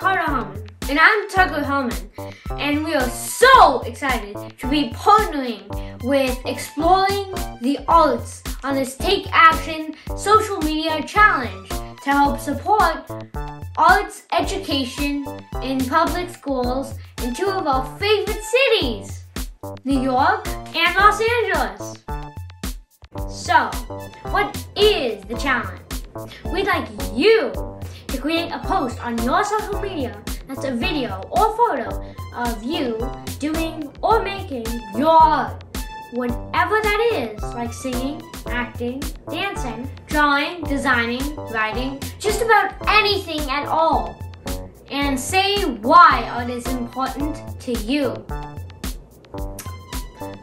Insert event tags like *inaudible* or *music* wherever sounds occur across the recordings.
Carter Hellman. And I'm Tucker Hellman. And we are so excited to be partnering with Exploring the Arts on this Take Action social media challenge to help support arts education in public schools in two of our favorite cities, New York and Los Angeles. So, what is the challenge? We'd like you to create a post on your social media that's a video or photo of you doing or making your art. Whatever that is, like singing, acting, dancing, drawing, designing, writing, just about anything at all. And say why art is important to you.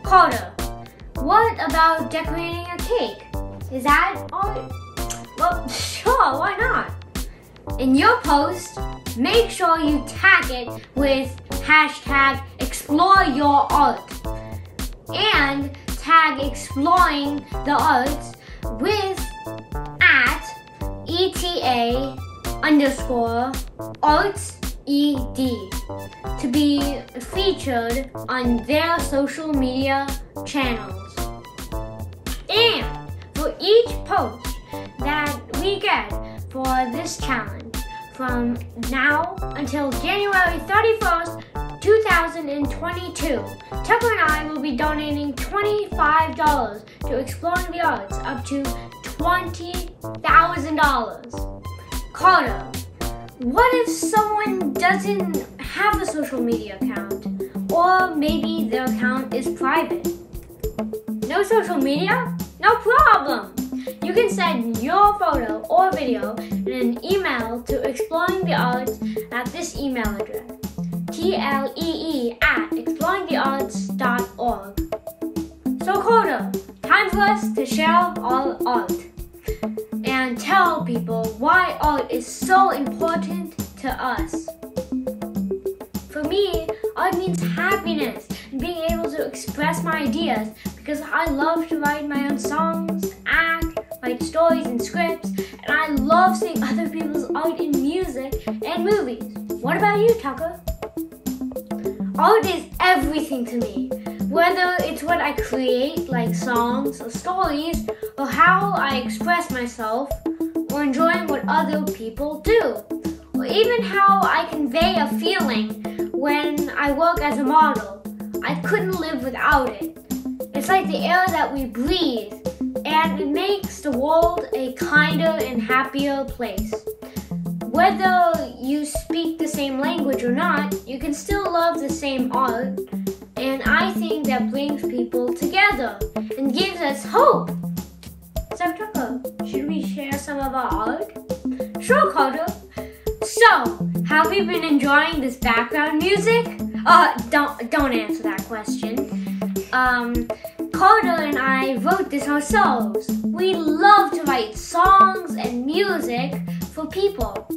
Carter, what about decorating a cake? Is that art? Well, *laughs* sure, why not? In your post, make sure you tag it with hashtag explore your art and tag exploring the arts with at ETA underscore arts ed to be featured on their social media channels. And for each post that we get for this challenge from now until January 31st, 2022, Tucker and I will be donating $25 to Exploring the Arts up to $20,000. Carter, what if someone doesn't have a social media account? Or maybe their account is private? No social media? No problem! You can send your photo or video in an email to Exploring the Arts at this email address tlee at exploringthearts.org. So, Carter, time for us to share our art and tell people why art is so important to us. For me, art means happiness and being able to express my ideas because I love to write my own songs, stories and scripts, and I love seeing other people's art in music and movies. What about you, Tucker? Art is everything to me. Whether it's what I create, like songs or stories, or how I express myself, or enjoying what other people do, or even how I convey a feeling when I work as a model. I couldn't live without it. It's like the air that we breathe, it makes the world a kinder and happier place. Whether you speak the same language or not, you can still love the same art, and I think that brings people together and gives us hope. Tucker, should we share some of our art? Sure, Carter. So, have you been enjoying this background music? Uh, don't don't answer that question. Um, Carter and I wrote this ourselves. We love to write songs and music for people.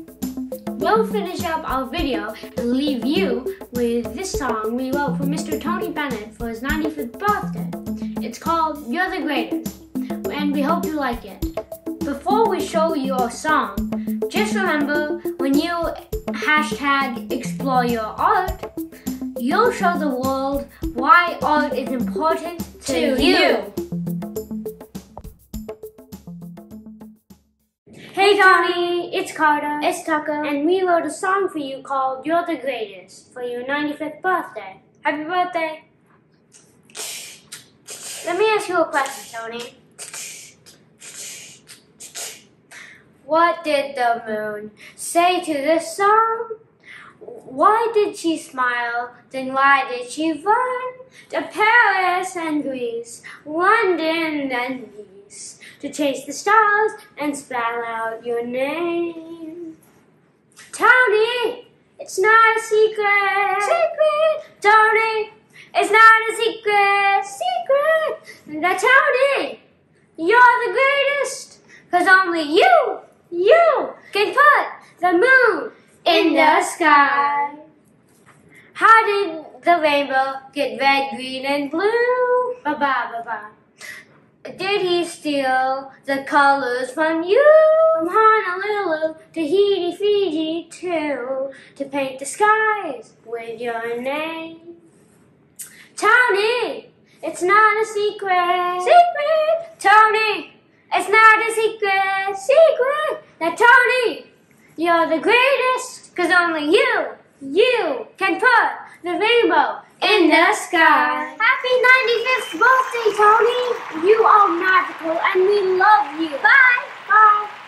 We'll finish up our video and leave you with this song we wrote for Mr. Tony Bennett for his 95th birthday. It's called You're the Greatest, and we hope you like it. Before we show you our song, just remember when you hashtag explore your art, you'll show the world why art is important to, you. Hey Tony, it's Carter. It's Tucker. And we wrote a song for you called You're the Greatest for your 95th birthday. Happy birthday. Let me ask you a question, Tony. What did the moon say to this song? Why did she smile? Then why did she run to Paris and Greece, London and Nice to chase the stars and spell out your name? Tony, it's not a secret. Secret, Tony, it's not a secret. Secret, that Tony, you're the greatest. Cause only you, you can put the moon in the sky. How did the rainbow get red, green, and blue? Ba ba ba ba. Did he steal the colors from you? From Honolulu to Tahiti, Fiji, too. to paint the skies with your name. Tony, it's not a secret. Secret! Tony, it's not a secret. Secret! Now, Tony, you're the greatest, cause only you, you can put rainbow in the sky. Happy 95th birthday, Tony! You are magical and we love you. Bye! Bye.